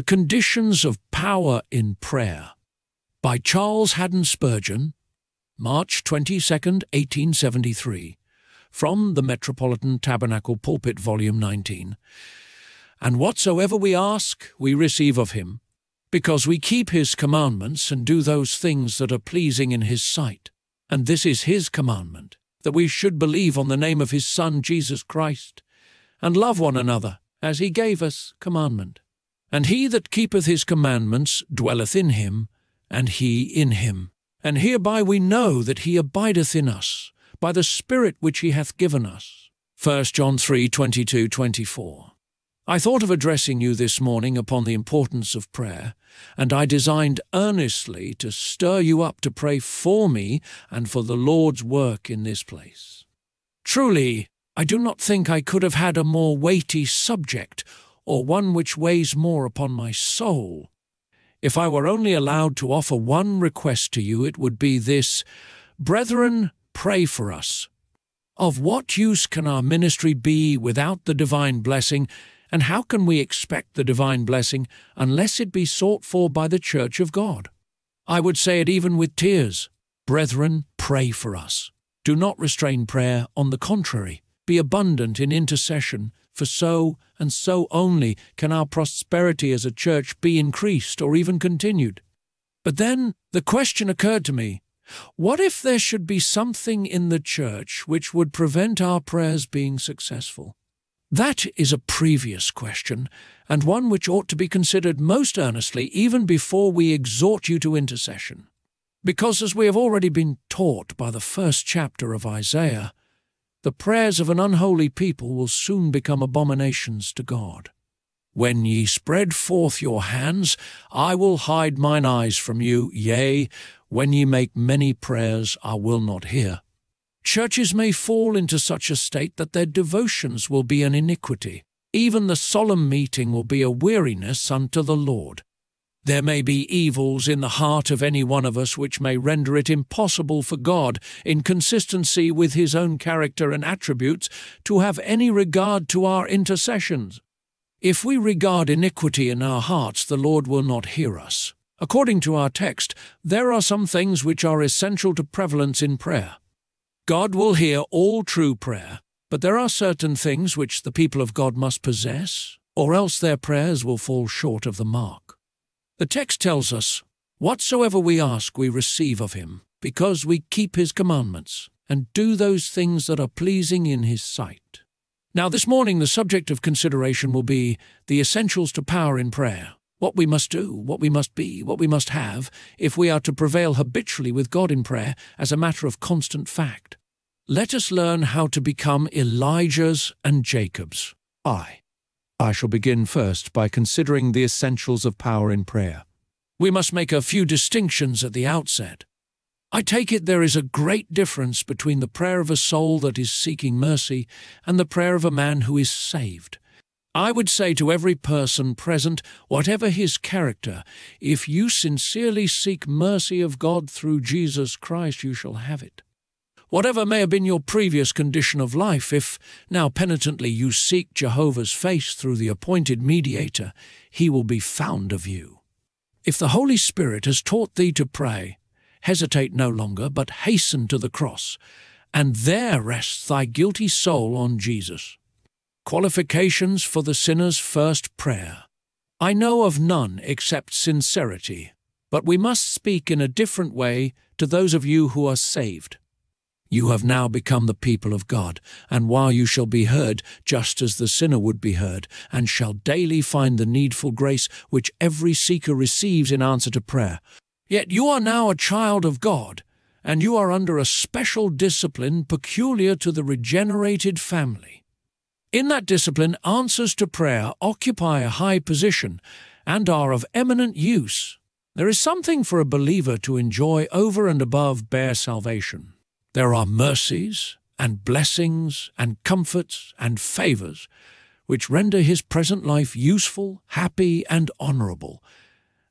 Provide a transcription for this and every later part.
The Conditions of Power in Prayer by Charles Haddon Spurgeon, March 22, 1873, from the Metropolitan Tabernacle Pulpit, Volume 19. And whatsoever we ask, we receive of him, because we keep his commandments and do those things that are pleasing in his sight. And this is his commandment, that we should believe on the name of his Son Jesus Christ, and love one another, as he gave us commandment. And he that keepeth his commandments dwelleth in him, and he in him. And hereby we know that he abideth in us, by the Spirit which he hath given us. 1 John 3 22 24. I thought of addressing you this morning upon the importance of prayer, and I designed earnestly to stir you up to pray for me and for the Lord's work in this place. Truly, I do not think I could have had a more weighty subject, or one which weighs more upon my soul. If I were only allowed to offer one request to you, it would be this Brethren, pray for us. Of what use can our ministry be without the divine blessing, and how can we expect the divine blessing unless it be sought for by the Church of God? I would say it even with tears. Brethren, pray for us. Do not restrain prayer, on the contrary, be abundant in intercession, for so and so only can our prosperity as a church be increased or even continued. But then the question occurred to me what if there should be something in the church which would prevent our prayers being successful? That is a previous question, and one which ought to be considered most earnestly even before we exhort you to intercession. Because, as we have already been taught by the first chapter of Isaiah, the prayers of an unholy people will soon become abominations to God. When ye spread forth your hands, I will hide mine eyes from you, yea, when ye make many prayers, I will not hear. Churches may fall into such a state that their devotions will be an iniquity. Even the solemn meeting will be a weariness unto the Lord. There may be evils in the heart of any one of us which may render it impossible for God, in consistency with his own character and attributes, to have any regard to our intercessions. If we regard iniquity in our hearts, the Lord will not hear us. According to our text, there are some things which are essential to prevalence in prayer. God will hear all true prayer, but there are certain things which the people of God must possess, or else their prayers will fall short of the mark. The text tells us, Whatsoever we ask, we receive of him, because we keep his commandments, and do those things that are pleasing in his sight. Now, this morning, the subject of consideration will be the essentials to power in prayer what we must do, what we must be, what we must have, if we are to prevail habitually with God in prayer as a matter of constant fact. Let us learn how to become Elijah's and Jacob's. I. I shall begin first by considering the essentials of power in prayer. We must make a few distinctions at the outset. I take it there is a great difference between the prayer of a soul that is seeking mercy and the prayer of a man who is saved. I would say to every person present, whatever his character, if you sincerely seek mercy of God through Jesus Christ, you shall have it. Whatever may have been your previous condition of life, if now penitently you seek Jehovah's face through the appointed mediator, he will be found of you. If the Holy Spirit has taught thee to pray, hesitate no longer, but hasten to the cross, and there rests thy guilty soul on Jesus. Qualifications for the sinner's first prayer. I know of none except sincerity, but we must speak in a different way to those of you who are saved. You have now become the people of God, and while you shall be heard just as the sinner would be heard, and shall daily find the needful grace which every seeker receives in answer to prayer, yet you are now a child of God, and you are under a special discipline peculiar to the regenerated family. In that discipline, answers to prayer occupy a high position and are of eminent use. There is something for a believer to enjoy over and above bare salvation. There are mercies and blessings and comforts and favours which render his present life useful, happy, and honourable,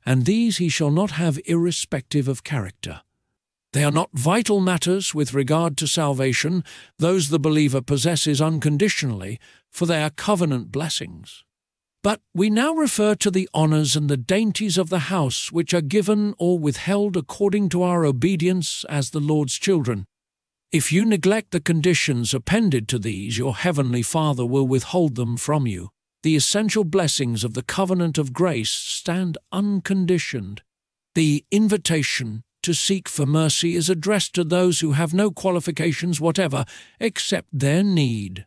and these he shall not have irrespective of character. They are not vital matters with regard to salvation, those the believer possesses unconditionally, for they are covenant blessings. But we now refer to the honours and the dainties of the house which are given or withheld according to our obedience as the Lord's children. If you neglect the conditions appended to these, your heavenly Father will withhold them from you. The essential blessings of the covenant of grace stand unconditioned. The invitation to seek for mercy is addressed to those who have no qualifications whatever except their need.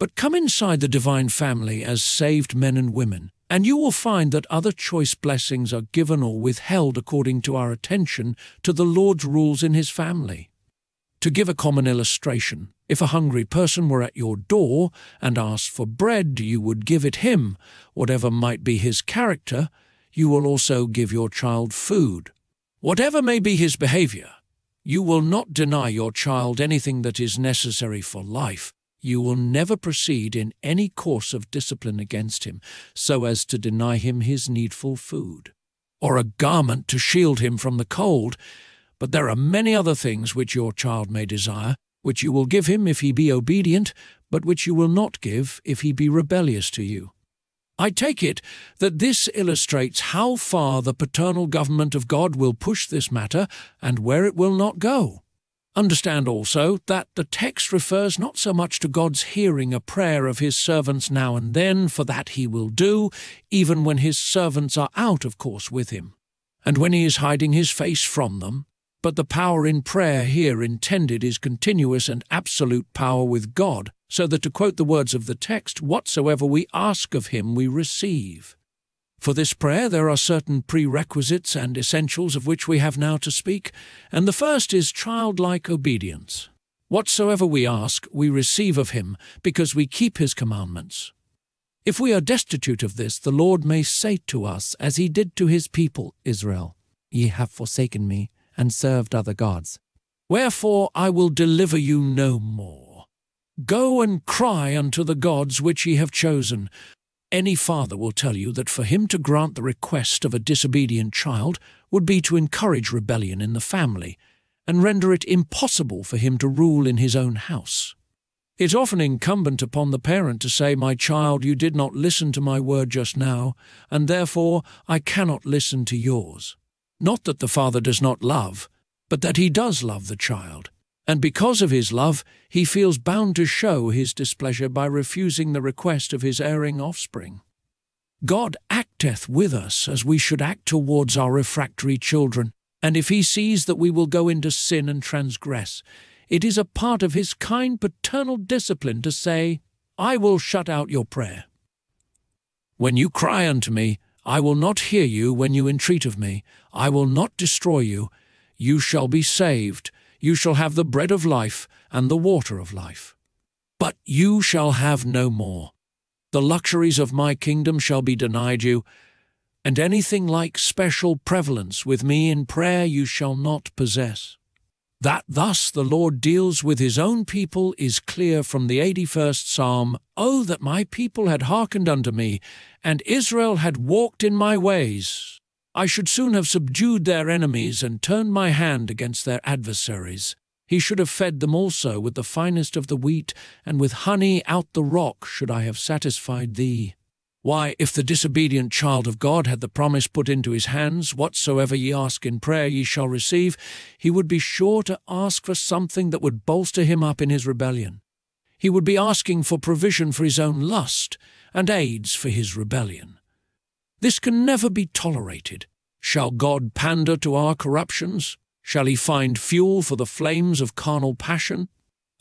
But come inside the divine family as saved men and women, and you will find that other choice blessings are given or withheld according to our attention to the Lord's rules in his family. To give a common illustration, if a hungry person were at your door and asked for bread, you would give it him, whatever might be his character, you will also give your child food. Whatever may be his behavior, you will not deny your child anything that is necessary for life. You will never proceed in any course of discipline against him so as to deny him his needful food, or a garment to shield him from the cold, but there are many other things which your child may desire, which you will give him if he be obedient, but which you will not give if he be rebellious to you. I take it that this illustrates how far the paternal government of God will push this matter and where it will not go. Understand also that the text refers not so much to God's hearing a prayer of his servants now and then, for that he will do, even when his servants are out of course with him, and when he is hiding his face from them, but the power in prayer here intended is continuous and absolute power with God, so that to quote the words of the text, whatsoever we ask of him we receive. For this prayer there are certain prerequisites and essentials of which we have now to speak, and the first is childlike obedience. Whatsoever we ask, we receive of him, because we keep his commandments. If we are destitute of this, the Lord may say to us, as he did to his people Israel, Ye have forsaken me, and served other gods. Wherefore I will deliver you no more. Go and cry unto the gods which ye have chosen. Any father will tell you that for him to grant the request of a disobedient child would be to encourage rebellion in the family, and render it impossible for him to rule in his own house. It's often incumbent upon the parent to say, My child, you did not listen to my word just now, and therefore I cannot listen to yours. Not that the father does not love, but that he does love the child, and because of his love, he feels bound to show his displeasure by refusing the request of his erring offspring. God acteth with us as we should act towards our refractory children, and if he sees that we will go into sin and transgress, it is a part of his kind paternal discipline to say, I will shut out your prayer. When you cry unto me, I will not hear you when you entreat of me. I will not destroy you. You shall be saved. You shall have the bread of life and the water of life. But you shall have no more. The luxuries of my kingdom shall be denied you, and anything like special prevalence with me in prayer you shall not possess. That thus the Lord deals with his own people is clear from the 81st Psalm Oh, that my people had hearkened unto me, and Israel had walked in my ways! I should soon have subdued their enemies and turned my hand against their adversaries. He should have fed them also with the finest of the wheat, and with honey out the rock should I have satisfied thee. Why, if the disobedient child of God had the promise put into his hands, whatsoever ye ask in prayer ye shall receive, he would be sure to ask for something that would bolster him up in his rebellion. He would be asking for provision for his own lust, and aids for his rebellion. This can never be tolerated. Shall God pander to our corruptions? Shall he find fuel for the flames of carnal passion?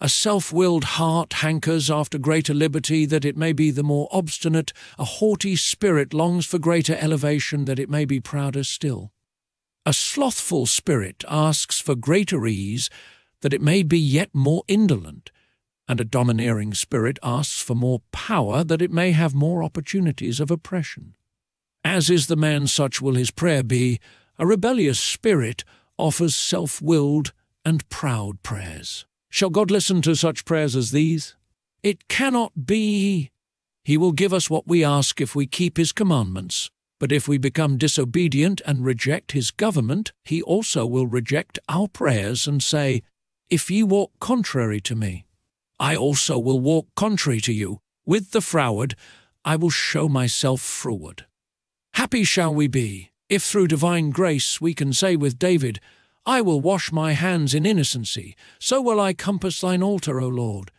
A self willed heart hankers after greater liberty that it may be the more obstinate, a haughty spirit longs for greater elevation that it may be prouder still. A slothful spirit asks for greater ease that it may be yet more indolent, and a domineering spirit asks for more power that it may have more opportunities of oppression. As is the man, such will his prayer be. A rebellious spirit offers self willed and proud prayers. Shall God listen to such prayers as these? It cannot be. He will give us what we ask if we keep His commandments. But if we become disobedient and reject His government, He also will reject our prayers and say, If ye walk contrary to me, I also will walk contrary to you. With the froward, I will show myself froward. Happy shall we be, if through divine grace we can say with David, I will wash my hands in innocency, so will I compass thine altar, O Lord.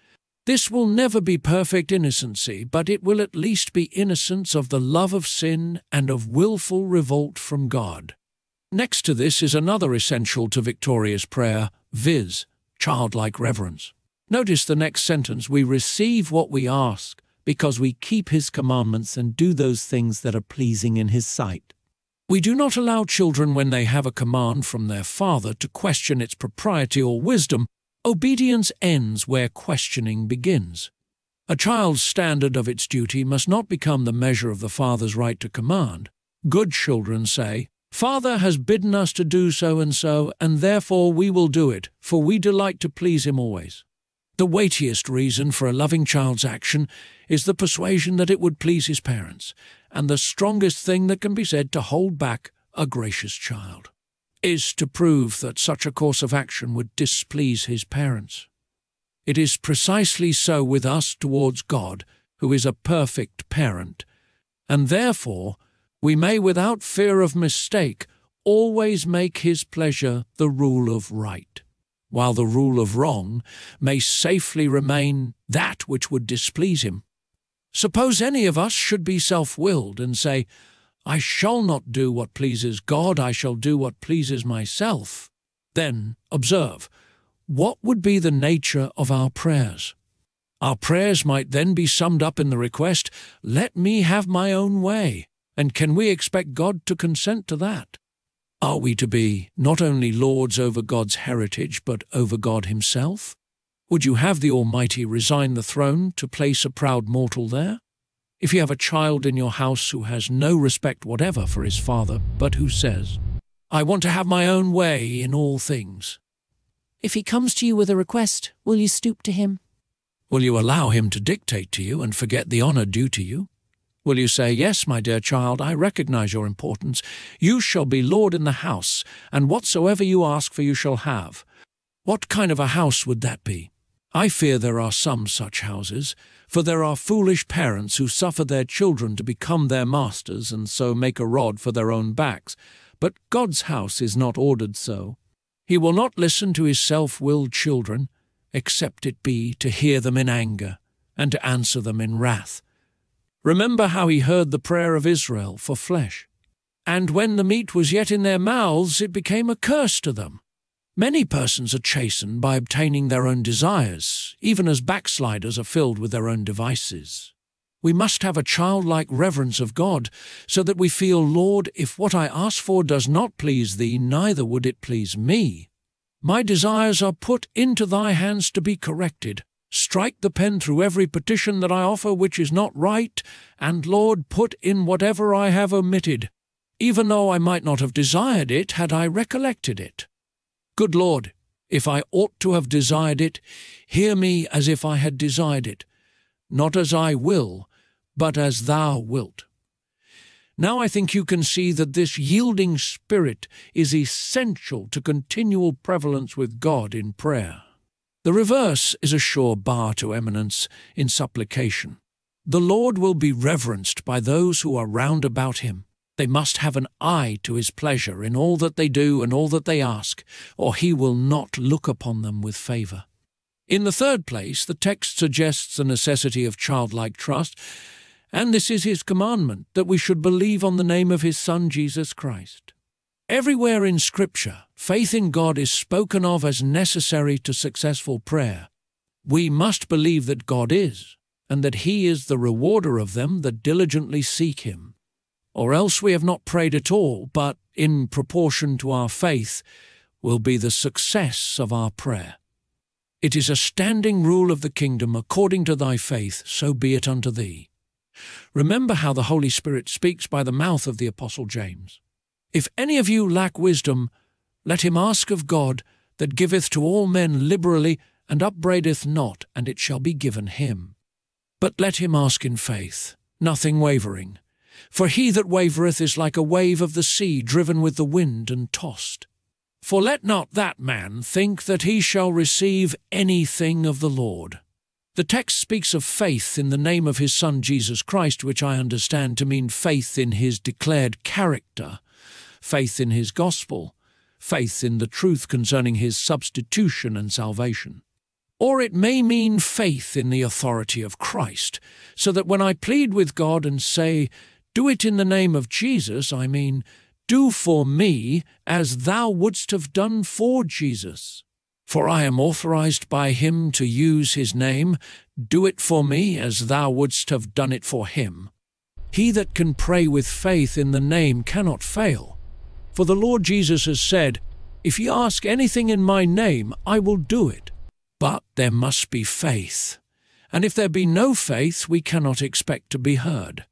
This will never be perfect innocency, but it will at least be innocence of the love of sin and of wilful revolt from God. Next to this is another essential to victorious prayer, viz., childlike reverence. Notice the next sentence we receive what we ask because we keep his commandments and do those things that are pleasing in his sight. We do not allow children, when they have a command from their father, to question its propriety or wisdom. Obedience ends where questioning begins. A child's standard of its duty must not become the measure of the father's right to command. Good children say, Father has bidden us to do so and so, and therefore we will do it, for we delight to please him always. The weightiest reason for a loving child's action is the persuasion that it would please his parents, and the strongest thing that can be said to hold back a gracious child is to prove that such a course of action would displease his parents. It is precisely so with us towards God, who is a perfect parent, and therefore we may, without fear of mistake, always make his pleasure the rule of right, while the rule of wrong may safely remain that which would displease him. Suppose any of us should be self willed and say, I shall not do what pleases God, I shall do what pleases myself. Then, observe, what would be the nature of our prayers? Our prayers might then be summed up in the request, Let me have my own way. And can we expect God to consent to that? Are we to be not only lords over God's heritage, but over God Himself? Would you have the Almighty resign the throne to place a proud mortal there? If you have a child in your house who has no respect whatever for his father, but who says, I want to have my own way in all things. If he comes to you with a request, will you stoop to him? Will you allow him to dictate to you and forget the honour due to you? Will you say, Yes, my dear child, I recognize your importance. You shall be Lord in the house, and whatsoever you ask for you shall have. What kind of a house would that be? I fear there are some such houses, for there are foolish parents who suffer their children to become their masters and so make a rod for their own backs. But God's house is not ordered so. He will not listen to his self willed children, except it be to hear them in anger and to answer them in wrath. Remember how he heard the prayer of Israel for flesh. And when the meat was yet in their mouths, it became a curse to them. Many persons are chastened by obtaining their own desires, even as backsliders are filled with their own devices. We must have a childlike reverence of God, so that we feel, Lord, if what I ask for does not please Thee, neither would it please me. My desires are put into Thy hands to be corrected. Strike the pen through every petition that I offer which is not right, and, Lord, put in whatever I have omitted, even though I might not have desired it had I recollected it. Good Lord, if I ought to have desired it, hear me as if I had desired it, not as I will, but as Thou wilt. Now I think you can see that this yielding spirit is essential to continual prevalence with God in prayer. The reverse is a sure bar to eminence in supplication. The Lord will be reverenced by those who are round about him. They must have an eye to his pleasure in all that they do and all that they ask, or he will not look upon them with favour. In the third place, the text suggests the necessity of childlike trust, and this is his commandment, that we should believe on the name of his Son Jesus Christ. Everywhere in Scripture, faith in God is spoken of as necessary to successful prayer. We must believe that God is, and that He is the rewarder of them that diligently seek Him. Or else we have not prayed at all, but, in proportion to our faith, will be the success of our prayer. It is a standing rule of the kingdom, according to thy faith, so be it unto thee. Remember how the Holy Spirit speaks by the mouth of the Apostle James. If any of you lack wisdom, let him ask of God, that giveth to all men liberally, and upbraideth not, and it shall be given him. But let him ask in faith, nothing wavering. For he that wavereth is like a wave of the sea driven with the wind and tossed. For let not that man think that he shall receive anything of the Lord. The text speaks of faith in the name of his Son Jesus Christ, which I understand to mean faith in his declared character, faith in his gospel, faith in the truth concerning his substitution and salvation. Or it may mean faith in the authority of Christ, so that when I plead with God and say, Do it in the name of Jesus, I mean, Do for me as thou wouldst have done for Jesus. For I am authorized by him to use his name, do it for me as thou wouldst have done it for him. He that can pray with faith in the name cannot fail. For the Lord Jesus has said, If ye ask anything in my name, I will do it. But there must be faith. And if there be no faith, we cannot expect to be heard.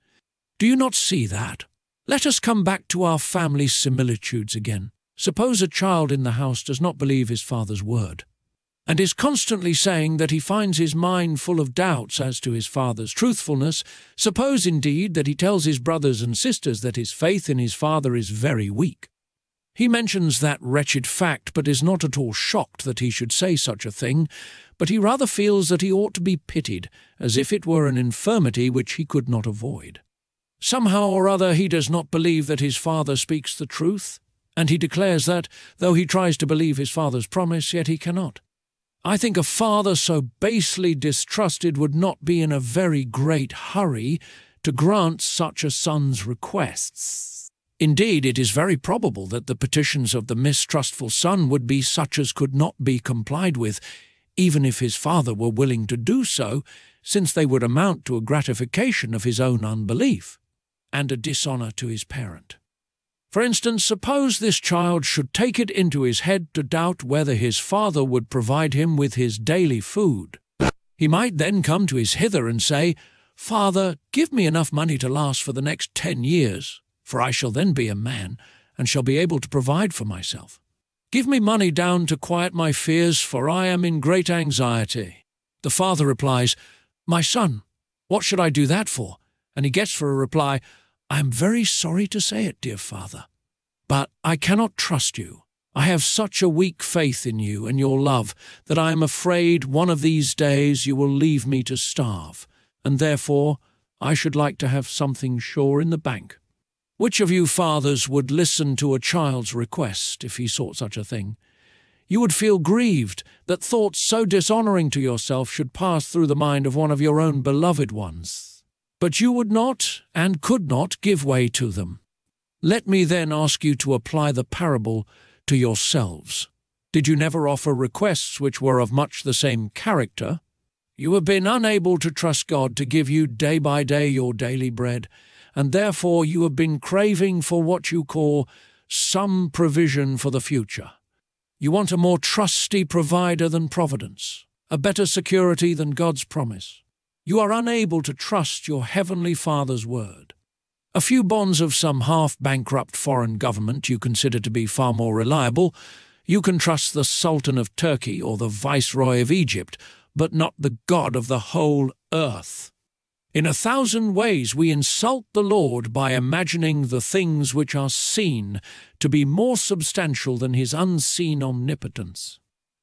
Do you not see that? Let us come back to our family similitudes again. Suppose a child in the house does not believe his father's word, and is constantly saying that he finds his mind full of doubts as to his father's truthfulness. Suppose, indeed, that he tells his brothers and sisters that his faith in his father is very weak. He mentions that wretched fact, but is not at all shocked that he should say such a thing, but he rather feels that he ought to be pitied, as if it were an infirmity which he could not avoid. Somehow or other he does not believe that his father speaks the truth, and he declares that, though he tries to believe his father's promise, yet he cannot. I think a father so basely distrusted would not be in a very great hurry to grant such a son's requests. Indeed, it is very probable that the petitions of the mistrustful son would be such as could not be complied with, even if his father were willing to do so, since they would amount to a gratification of his own unbelief, and a dishonour to his parent. For instance, suppose this child should take it into his head to doubt whether his father would provide him with his daily food. He might then come to his hither and say, Father, give me enough money to last for the next ten years, for I shall then be a man, and shall be able to provide for myself. Give me money down to quiet my fears, for I am in great anxiety. The father replies, My son, what should I do that for? And he gets for a reply, I am very sorry to say it, dear father, but I cannot trust you. I have such a weak faith in you and your love that I am afraid one of these days you will leave me to starve, and therefore I should like to have something sure in the bank. Which of you fathers would listen to a child's request if he sought such a thing? You would feel grieved that thoughts so dishonouring to yourself should pass through the mind of one of your own beloved ones but you would not and could not give way to them. Let me then ask you to apply the parable to yourselves. Did you never offer requests which were of much the same character? You have been unable to trust God to give you day by day your daily bread, and therefore you have been craving for what you call some provision for the future. You want a more trusty provider than Providence, a better security than God's promise. You are unable to trust your Heavenly Father's word. A few bonds of some half bankrupt foreign government you consider to be far more reliable. You can trust the Sultan of Turkey or the Viceroy of Egypt, but not the God of the whole earth. In a thousand ways we insult the Lord by imagining the things which are seen to be more substantial than his unseen omnipotence.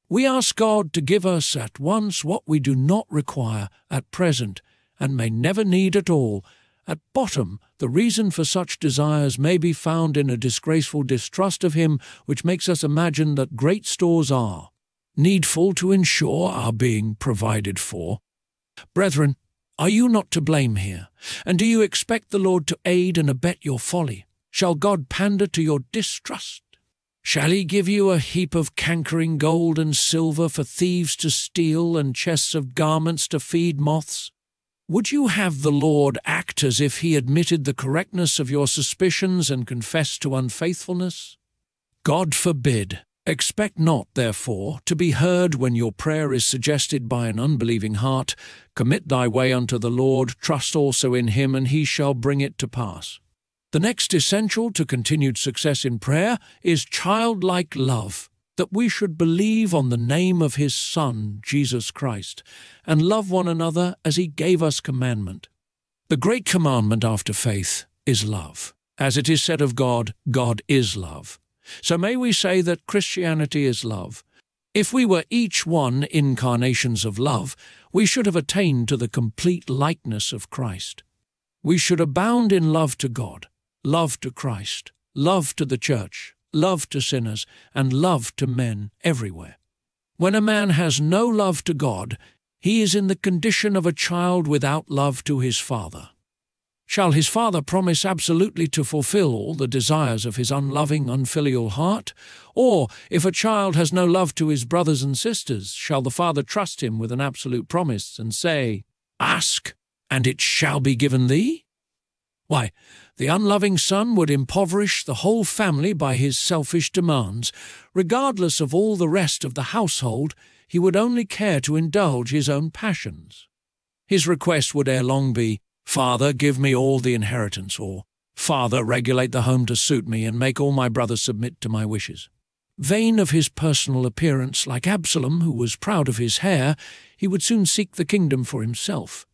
We ask God to give us at once what we do not require at present and may never need at all. At bottom, the reason for such desires may be found in a disgraceful distrust of Him which makes us imagine that great stores are needful to ensure our being provided for. Brethren, are you not to blame here? And do you expect the Lord to aid and abet your folly? Shall God pander to your distrust? Shall he give you a heap of cankering gold and silver for thieves to steal and chests of garments to feed moths? Would you have the Lord act as if he admitted the correctness of your suspicions and confessed to unfaithfulness? God forbid. Expect not, therefore, to be heard when your prayer is suggested by an unbelieving heart. Commit thy way unto the Lord, trust also in him, and he shall bring it to pass. The next essential to continued success in prayer is childlike love, that we should believe on the name of His Son, Jesus Christ, and love one another as He gave us commandment. The great commandment after faith is love. As it is said of God, God is love. So may we say that Christianity is love. If we were each one incarnations of love, we should have attained to the complete likeness of Christ. We should abound in love to God, love to Christ, love to the church, love to sinners, and love to men everywhere. When a man has no love to God, he is in the condition of a child without love to his father. Shall his father promise absolutely to fulfill all the desires of his unloving, unfilial heart? Or, if a child has no love to his brothers and sisters, shall the father trust him with an absolute promise and say, Ask, and it shall be given thee? Why, the unloving son would impoverish the whole family by his selfish demands. Regardless of all the rest of the household, he would only care to indulge his own passions. His request would ere long be, Father, give me all the inheritance, or Father, regulate the home to suit me and make all my brothers submit to my wishes. Vain of his personal appearance, like Absalom, who was proud of his hair, he would soon seek the kingdom for himself.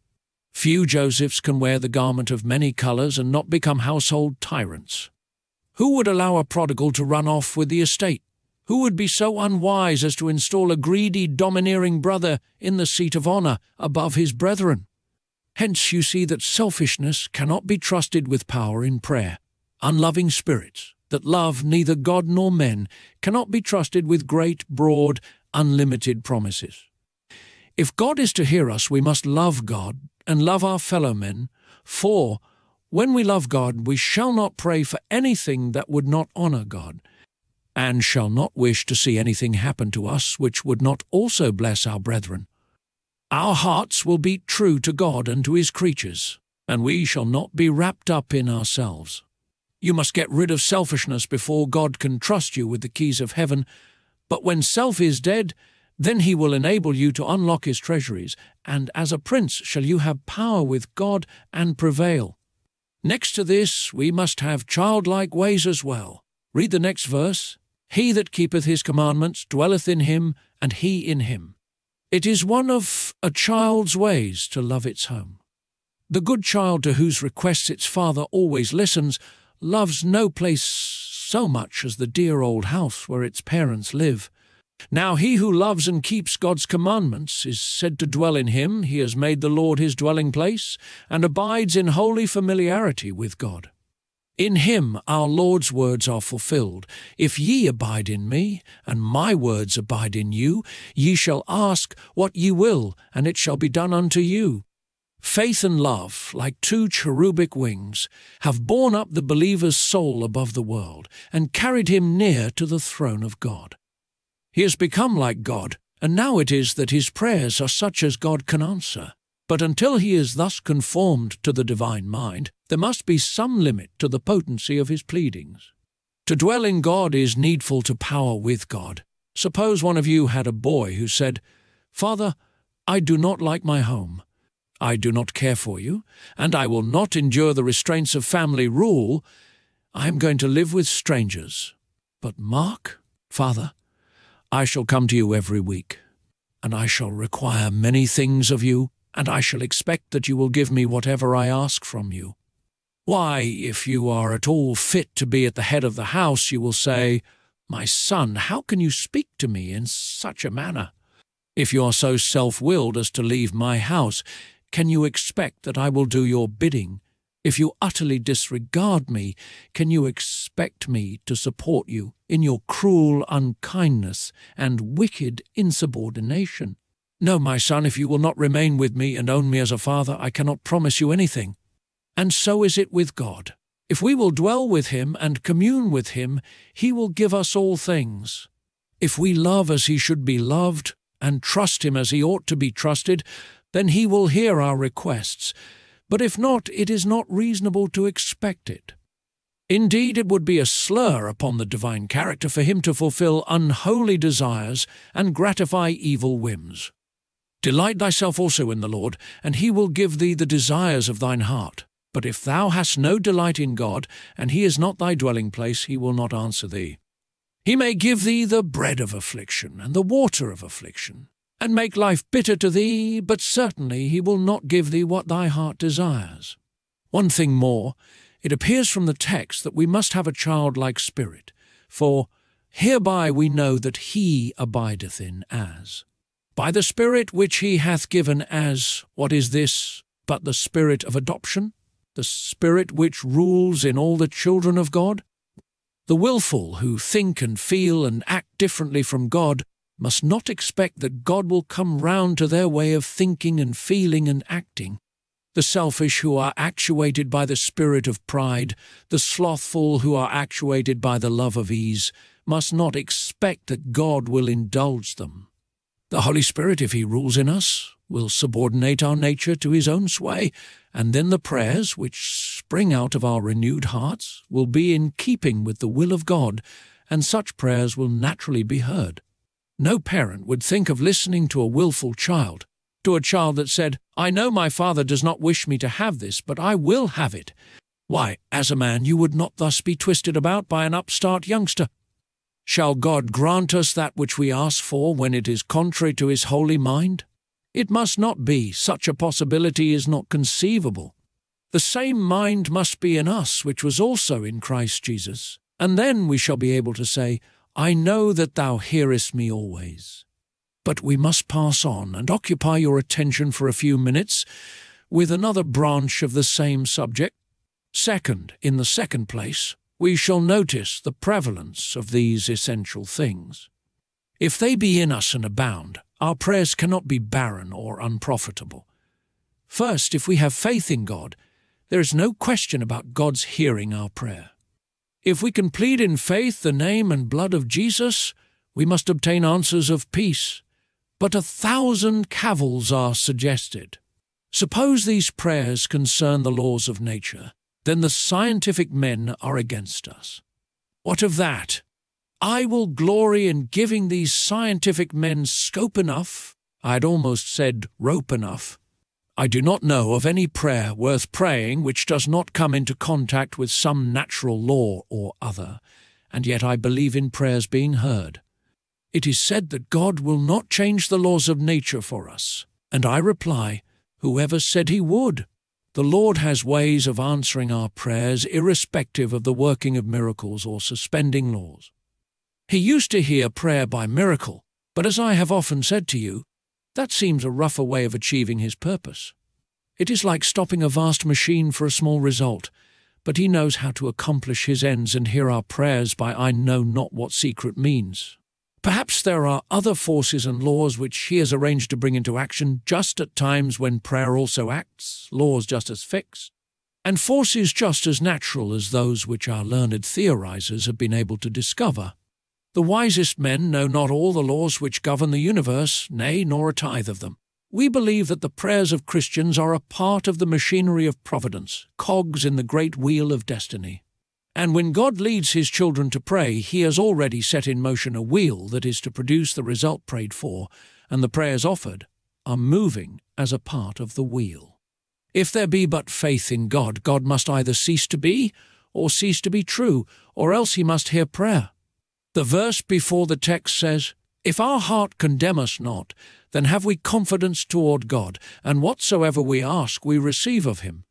Few Josephs can wear the garment of many colours and not become household tyrants. Who would allow a prodigal to run off with the estate? Who would be so unwise as to install a greedy, domineering brother in the seat of honour above his brethren? Hence you see that selfishness cannot be trusted with power in prayer. Unloving spirits, that love neither God nor men, cannot be trusted with great, broad, unlimited promises. If God is to hear us, we must love God and love our fellow men, for when we love God, we shall not pray for anything that would not honour God, and shall not wish to see anything happen to us which would not also bless our brethren. Our hearts will beat true to God and to his creatures, and we shall not be wrapped up in ourselves. You must get rid of selfishness before God can trust you with the keys of heaven, but when self is dead, then he will enable you to unlock his treasuries, and as a prince shall you have power with God and prevail. Next to this, we must have childlike ways as well. Read the next verse. He that keepeth his commandments dwelleth in him, and he in him. It is one of a child's ways to love its home. The good child to whose requests its father always listens loves no place so much as the dear old house where its parents live. Now he who loves and keeps God's commandments is said to dwell in him, he has made the Lord his dwelling place, and abides in holy familiarity with God. In him our Lord's words are fulfilled. If ye abide in me, and my words abide in you, ye shall ask what ye will, and it shall be done unto you. Faith and love, like two cherubic wings, have borne up the believer's soul above the world, and carried him near to the throne of God. He has become like God, and now it is that his prayers are such as God can answer. But until he is thus conformed to the divine mind, there must be some limit to the potency of his pleadings. To dwell in God is needful to power with God. Suppose one of you had a boy who said, Father, I do not like my home. I do not care for you, and I will not endure the restraints of family rule. I am going to live with strangers. But Mark, Father, I shall come to you every week, and I shall require many things of you, and I shall expect that you will give me whatever I ask from you. Why, if you are at all fit to be at the head of the house, you will say, My son, how can you speak to me in such a manner? If you are so self-willed as to leave my house, can you expect that I will do your bidding? If you utterly disregard me, can you expect me to support you in your cruel unkindness and wicked insubordination? No, my son, if you will not remain with me and own me as a father, I cannot promise you anything. And so is it with God. If we will dwell with him and commune with him, he will give us all things. If we love as he should be loved, and trust him as he ought to be trusted, then he will hear our requests but if not, it is not reasonable to expect it. Indeed, it would be a slur upon the divine character for him to fulfill unholy desires and gratify evil whims. Delight thyself also in the Lord, and he will give thee the desires of thine heart. But if thou hast no delight in God, and he is not thy dwelling place, he will not answer thee. He may give thee the bread of affliction and the water of affliction, and make life bitter to thee, but certainly he will not give thee what thy heart desires. One thing more, it appears from the text that we must have a childlike spirit, for Hereby we know that he abideth in as. By the Spirit which he hath given as, what is this, but the Spirit of adoption? The Spirit which rules in all the children of God? The wilful who think and feel and act differently from God must not expect that God will come round to their way of thinking and feeling and acting. The selfish who are actuated by the spirit of pride, the slothful who are actuated by the love of ease, must not expect that God will indulge them. The Holy Spirit, if He rules in us, will subordinate our nature to His own sway, and then the prayers which spring out of our renewed hearts will be in keeping with the will of God, and such prayers will naturally be heard. No parent would think of listening to a wilful child, to a child that said, I know my father does not wish me to have this, but I will have it. Why, as a man, you would not thus be twisted about by an upstart youngster. Shall God grant us that which we ask for when it is contrary to his holy mind? It must not be. Such a possibility is not conceivable. The same mind must be in us which was also in Christ Jesus, and then we shall be able to say, I know that thou hearest me always. But we must pass on and occupy your attention for a few minutes with another branch of the same subject. Second, in the second place, we shall notice the prevalence of these essential things. If they be in us and abound, our prayers cannot be barren or unprofitable. First, if we have faith in God, there is no question about God's hearing our prayer. If we can plead in faith the name and blood of Jesus, we must obtain answers of peace. But a thousand cavils are suggested. Suppose these prayers concern the laws of nature, then the scientific men are against us. What of that? I will glory in giving these scientific men scope enough, I had almost said rope enough. I do not know of any prayer worth praying which does not come into contact with some natural law or other, and yet I believe in prayers being heard. It is said that God will not change the laws of nature for us, and I reply, whoever said he would? The Lord has ways of answering our prayers irrespective of the working of miracles or suspending laws. He used to hear prayer by miracle, but as I have often said to you, that seems a rougher way of achieving his purpose. It is like stopping a vast machine for a small result, but he knows how to accomplish his ends and hear our prayers by I know not what secret means. Perhaps there are other forces and laws which he has arranged to bring into action just at times when prayer also acts, laws just as fixed, and forces just as natural as those which our learned theorizers have been able to discover. The wisest men know not all the laws which govern the universe, nay, nor a tithe of them. We believe that the prayers of Christians are a part of the machinery of providence, cogs in the great wheel of destiny. And when God leads his children to pray, he has already set in motion a wheel that is to produce the result prayed for, and the prayers offered are moving as a part of the wheel. If there be but faith in God, God must either cease to be, or cease to be true, or else he must hear prayer. The verse before the text says, If our heart condemn us not, then have we confidence toward God, and whatsoever we ask we receive of him.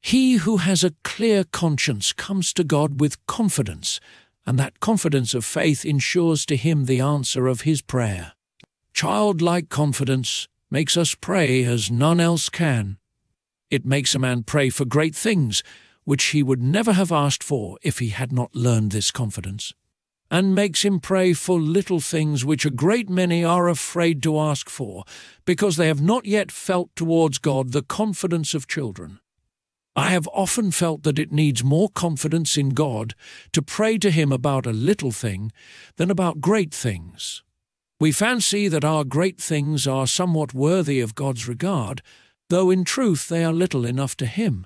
He who has a clear conscience comes to God with confidence, and that confidence of faith ensures to him the answer of his prayer. Childlike confidence makes us pray as none else can. It makes a man pray for great things, which he would never have asked for if he had not learned this confidence, and makes him pray for little things which a great many are afraid to ask for, because they have not yet felt towards God the confidence of children. I have often felt that it needs more confidence in God to pray to Him about a little thing than about great things. We fancy that our great things are somewhat worthy of God's regard, though in truth they are little enough to Him.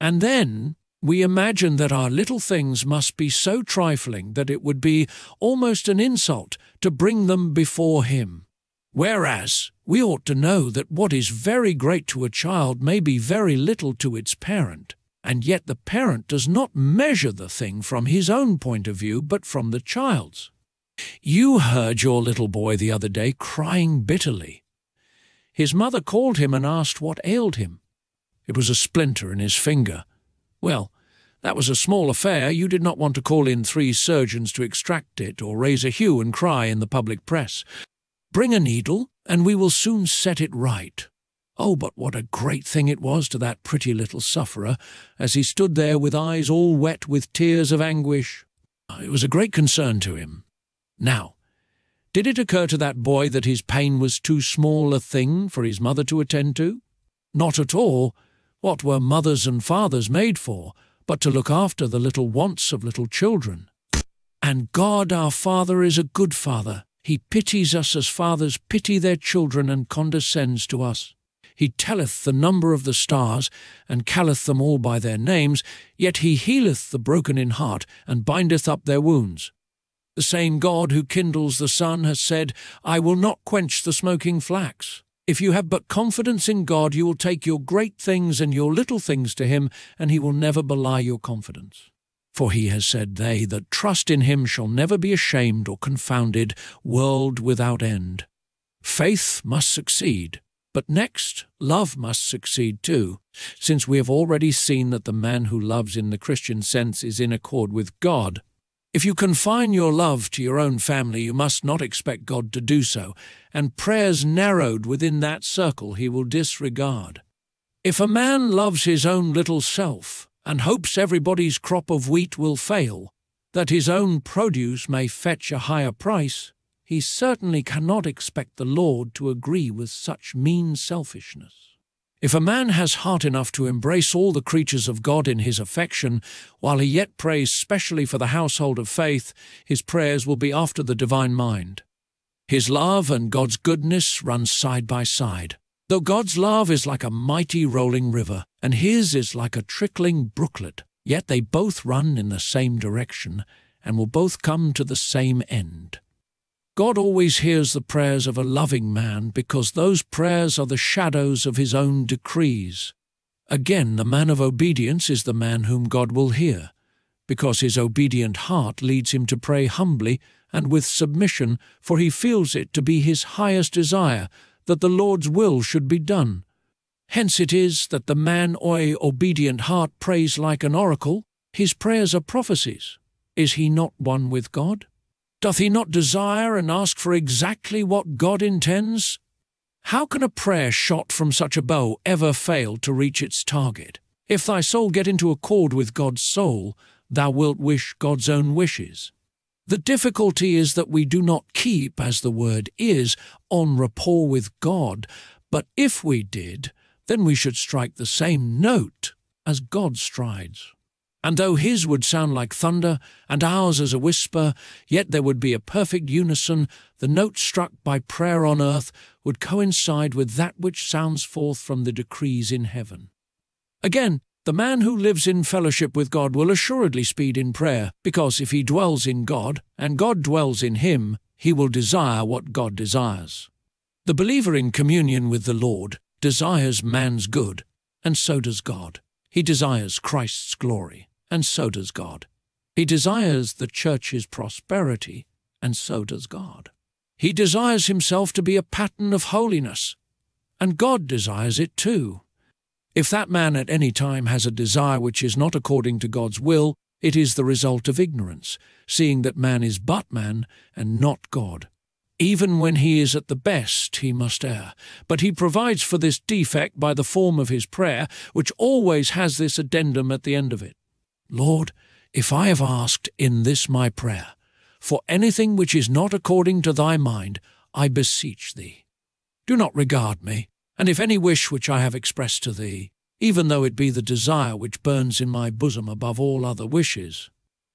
And then we imagine that our little things must be so trifling that it would be almost an insult to bring them before Him. Whereas we ought to know that what is very great to a child may be very little to its parent, and yet the parent does not measure the thing from his own point of view, but from the child's. You heard your little boy the other day crying bitterly. His mother called him and asked what ailed him. It was a splinter in his finger. Well, That was a small affair. You did not want to call in three surgeons to extract it or raise a hue and cry in the public press. Bring a needle, and we will soon set it right. Oh, but what a great thing it was to that pretty little sufferer as he stood there with eyes all wet with tears of anguish. Ah, it was a great concern to him. Now, did it occur to that boy that his pain was too small a thing for his mother to attend to? Not at all. What were mothers and fathers made for but to look after the little wants of little children? And God our Father is a good Father. He pities us as fathers pity their children and condescends to us. He telleth the number of the stars, and calleth them all by their names, yet he healeth the broken in heart, and bindeth up their wounds. The same God who kindles the sun has said, I will not quench the smoking flax. If you have but confidence in God, you will take your great things and your little things to him, and he will never belie your confidence. For he has said, They that trust in him shall never be ashamed or confounded, world without end. Faith must succeed, but next, love must succeed too, since we have already seen that the man who loves in the Christian sense is in accord with God, if you confine your love to your own family, you must not expect God to do so, and prayers narrowed within that circle he will disregard. If a man loves his own little self, and hopes everybody's crop of wheat will fail, that his own produce may fetch a higher price, he certainly cannot expect the Lord to agree with such mean selfishness. If a man has heart enough to embrace all the creatures of God in his affection, while he yet prays specially for the household of faith, his prayers will be after the divine mind. His love and God's goodness run side by side. Though God's love is like a mighty rolling river, and his is like a trickling brooklet, yet they both run in the same direction, and will both come to the same end. God always hears the prayers of a loving man because those prayers are the shadows of his own decrees. Again, the man of obedience is the man whom God will hear, because his obedient heart leads him to pray humbly and with submission, for he feels it to be his highest desire that the Lord's will should be done. Hence it is that the man oi obedient heart prays like an oracle, his prayers are prophecies. Is he not one with God? Doth he not desire and ask for exactly what God intends? How can a prayer shot from such a bow ever fail to reach its target? If thy soul get into accord with God's soul, thou wilt wish God's own wishes. The difficulty is that we do not keep, as the word is, en rapport with God, but if we did, then we should strike the same note as God strides. And though his would sound like thunder, and ours as a whisper, yet there would be a perfect unison, the note struck by prayer on earth would coincide with that which sounds forth from the decrees in heaven. Again, the man who lives in fellowship with God will assuredly speed in prayer, because if he dwells in God, and God dwells in him, he will desire what God desires. The believer in communion with the Lord desires man's good, and so does God. He desires Christ's glory, and so does God. He desires the church's prosperity, and so does God. He desires himself to be a pattern of holiness, and God desires it too. If that man at any time has a desire which is not according to God's will, it is the result of ignorance, seeing that man is but man and not God. Even when he is at the best, he must err. But he provides for this defect by the form of his prayer, which always has this addendum at the end of it Lord, if I have asked in this my prayer for anything which is not according to thy mind, I beseech thee. Do not regard me, and if any wish which I have expressed to thee, even though it be the desire which burns in my bosom above all other wishes,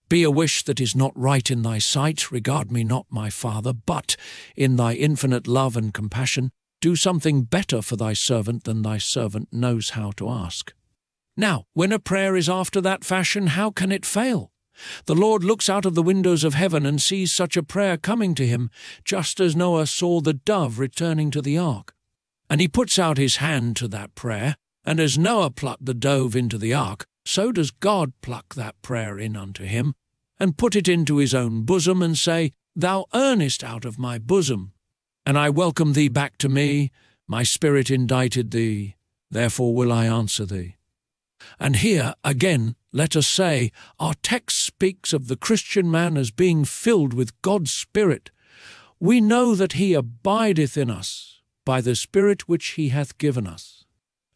be a wish that is not right in thy sight, regard me not, my Father, but, in thy infinite love and compassion, do something better for thy servant than thy servant knows how to ask. Now, when a prayer is after that fashion, how can it fail? The Lord looks out of the windows of heaven and sees such a prayer coming to him, just as Noah saw the dove returning to the ark. And he puts out his hand to that prayer, and as Noah plucked the dove into the ark, so does God pluck that prayer in unto him, and put it into his own bosom, and say, Thou earnest out of my bosom, and I welcome thee back to me, my spirit indited thee, therefore will I answer thee. And here, again, let us say, our text speaks of the Christian man as being filled with God's Spirit. We know that he abideth in us by the Spirit which he hath given us.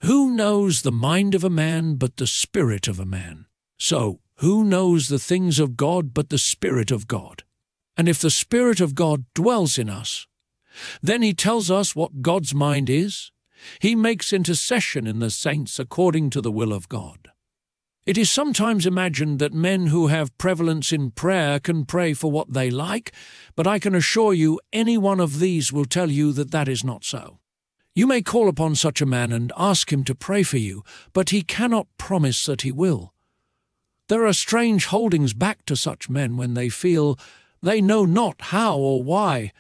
Who knows the mind of a man but the Spirit of a man? So, who knows the things of God but the Spirit of God? And if the Spirit of God dwells in us, then he tells us what God's mind is. He makes intercession in the saints according to the will of God. It is sometimes imagined that men who have prevalence in prayer can pray for what they like, but I can assure you any one of these will tell you that that is not so. You may call upon such a man and ask him to pray for you, but he cannot promise that he will. There are strange holdings back to such men when they feel they know not how or why,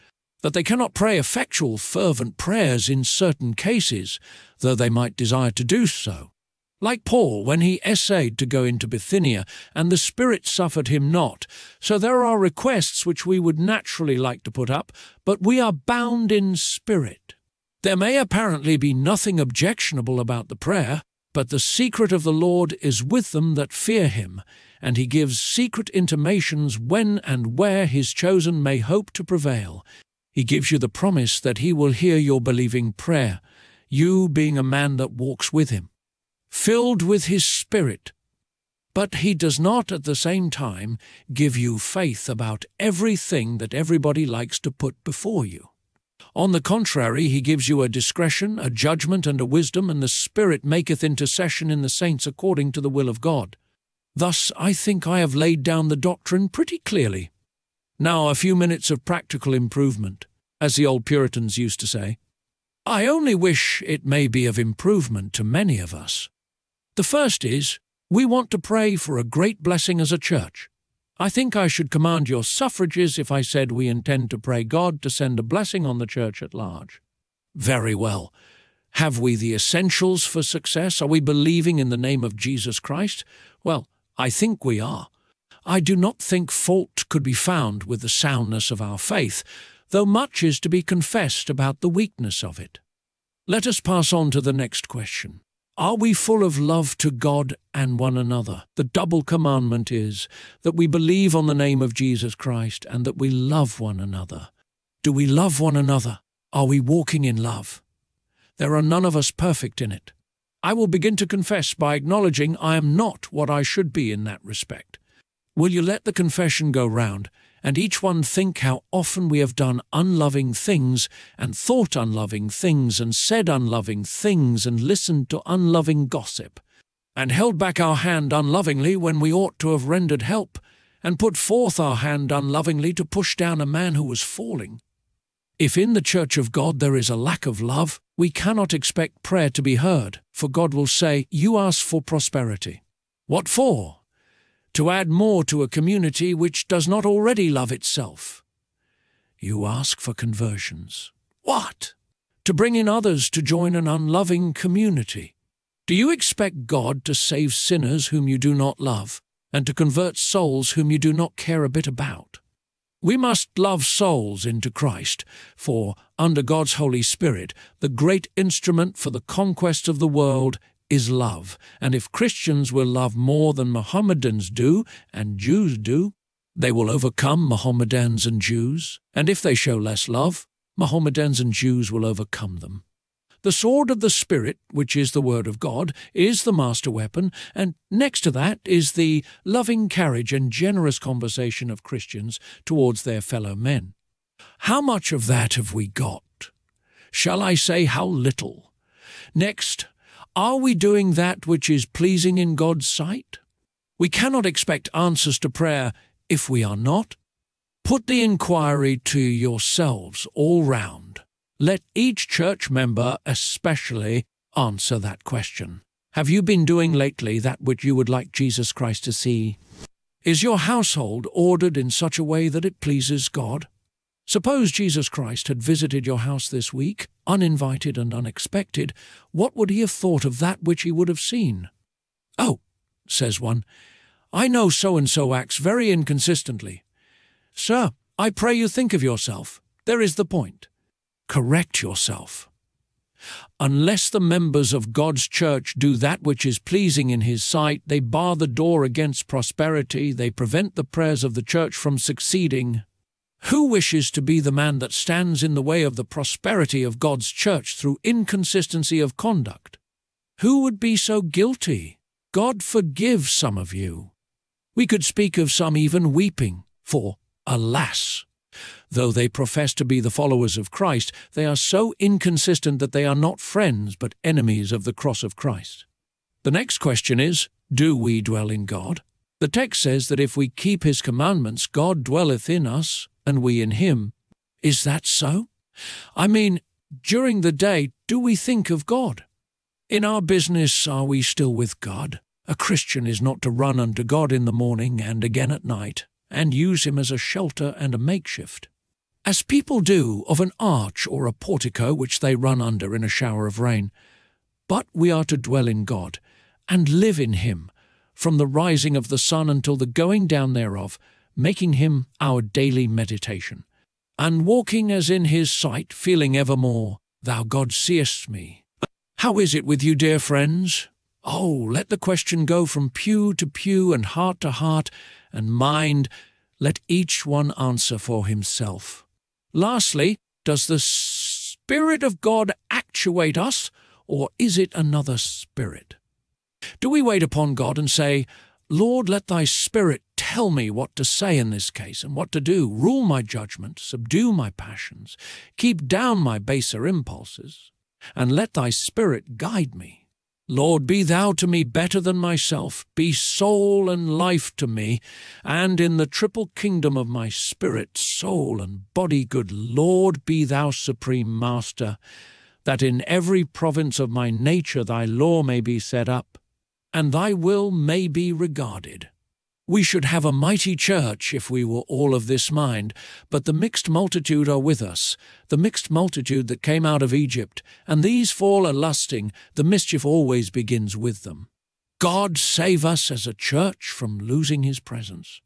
that they cannot pray effectual, fervent prayers in certain cases, though they might desire to do so. Like Paul, when he essayed to go into Bithynia, and the Spirit suffered him not. So there are requests which we would naturally like to put up, but we are bound in spirit. There may apparently be nothing objectionable about the prayer, but the secret of the Lord is with them that fear him, and he gives secret intimations when and where his chosen may hope to prevail. He gives you the promise that he will hear your believing prayer, you being a man that walks with him filled with his Spirit. But he does not at the same time give you faith about everything that everybody likes to put before you. On the contrary, he gives you a discretion, a judgment, and a wisdom, and the Spirit maketh intercession in the saints according to the will of God. Thus, I think I have laid down the doctrine pretty clearly. Now, a few minutes of practical improvement, as the old Puritans used to say. I only wish it may be of improvement to many of us. The first is, we want to pray for a great blessing as a church. I think I should command your suffrages if I said we intend to pray God to send a blessing on the church at large. Very well. Have we the essentials for success? Are we believing in the name of Jesus Christ? Well, I think we are. I do not think fault could be found with the soundness of our faith, though much is to be confessed about the weakness of it. Let us pass on to the next question. Are we full of love to God and one another? The double commandment is that we believe on the name of Jesus Christ and that we love one another. Do we love one another? Are we walking in love? There are none of us perfect in it. I will begin to confess by acknowledging I am not what I should be in that respect. Will you let the confession go round? and each one think how often we have done unloving things, and thought unloving things, and said unloving things, and listened to unloving gossip, and held back our hand unlovingly when we ought to have rendered help, and put forth our hand unlovingly to push down a man who was falling. If in the church of God there is a lack of love, we cannot expect prayer to be heard, for God will say, You ask for prosperity. What for? To add more to a community which does not already love itself. You ask for conversions. What? To bring in others to join an unloving community. Do you expect God to save sinners whom you do not love, and to convert souls whom you do not care a bit about? We must love souls into Christ, for, under God's Holy Spirit, the great instrument for the conquest of the world is love, and if Christians will love more than Mohammedans do and Jews do, they will overcome Mohammedans and Jews, and if they show less love, Mohammedans and Jews will overcome them. The sword of the Spirit, which is the Word of God, is the master weapon, and next to that is the loving carriage and generous conversation of Christians towards their fellow men. How much of that have we got? Shall I say how little? Next, are we doing that which is pleasing in God's sight? We cannot expect answers to prayer if we are not. Put the inquiry to yourselves all round. Let each church member especially answer that question. Have you been doing lately that which you would like Jesus Christ to see? Is your household ordered in such a way that it pleases God? Suppose Jesus Christ had visited your house this week, uninvited and unexpected, what would he have thought of that which he would have seen? Oh, says one, I know so and so acts very inconsistently. Sir, I pray you think of yourself. There is the point. Correct yourself. Unless the members of God's church do that which is pleasing in his sight, they bar the door against prosperity, they prevent the prayers of the church from succeeding. Who wishes to be the man that stands in the way of the prosperity of God's church through inconsistency of conduct? Who would be so guilty? God forgive some of you. We could speak of some even weeping, for, alas, though they profess to be the followers of Christ, they are so inconsistent that they are not friends but enemies of the cross of Christ. The next question is, do we dwell in God? The text says that if we keep his commandments, God dwelleth in us, and we in him. Is that so? I mean, during the day, do we think of God? In our business, are we still with God? A Christian is not to run unto God in the morning and again at night, and use him as a shelter and a makeshift. As people do of an arch or a portico which they run under in a shower of rain. But we are to dwell in God, and live in him, from the rising of the sun until the going down thereof, making him our daily meditation, and walking as in his sight, feeling evermore, Thou God seest me. How is it with you, dear friends? Oh, let the question go from pew to pew and heart to heart, and mind, let each one answer for himself. Lastly, does the Spirit of God actuate us, or is it another spirit? Do we wait upon God and say, Lord, let thy Spirit tell me what to say in this case and what to do. Rule my judgment, subdue my passions, keep down my baser impulses, and let thy Spirit guide me. Lord, be thou to me better than myself, be soul and life to me, and in the triple kingdom of my spirit, soul, and body, good Lord, be thou supreme master, that in every province of my nature thy law may be set up, and thy will may be regarded. We should have a mighty church if we were all of this mind, but the mixed multitude are with us, the mixed multitude that came out of Egypt, and these fall a lusting, the mischief always begins with them. God save us as a church from losing his presence.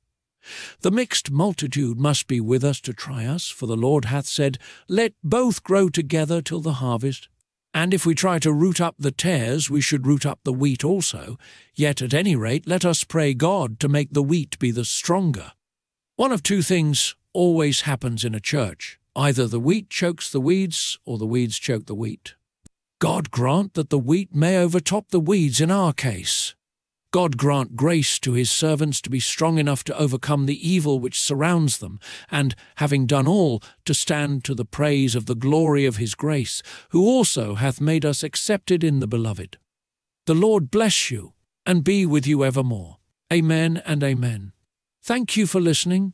The mixed multitude must be with us to try us, for the Lord hath said, Let both grow together till the harvest. And if we try to root up the tares, we should root up the wheat also. Yet at any rate, let us pray God to make the wheat be the stronger. One of two things always happens in a church either the wheat chokes the weeds, or the weeds choke the wheat. God grant that the wheat may overtop the weeds in our case. God grant grace to his servants to be strong enough to overcome the evil which surrounds them, and, having done all, to stand to the praise of the glory of his grace, who also hath made us accepted in the beloved. The Lord bless you, and be with you evermore. Amen and amen. Thank you for listening.